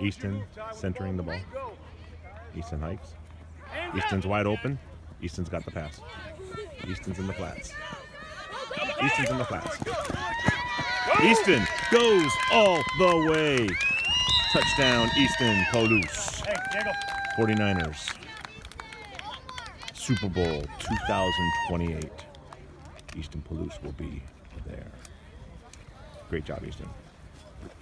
Easton centering the ball. Easton hikes. Easton's wide open. Easton's got the pass. Easton's in the flats. Easton's in the flats. Easton goes all the way. Touchdown, Easton Paulus. 49ers. Super Bowl 2028. Easton Palouse will be there. Great job, Easton.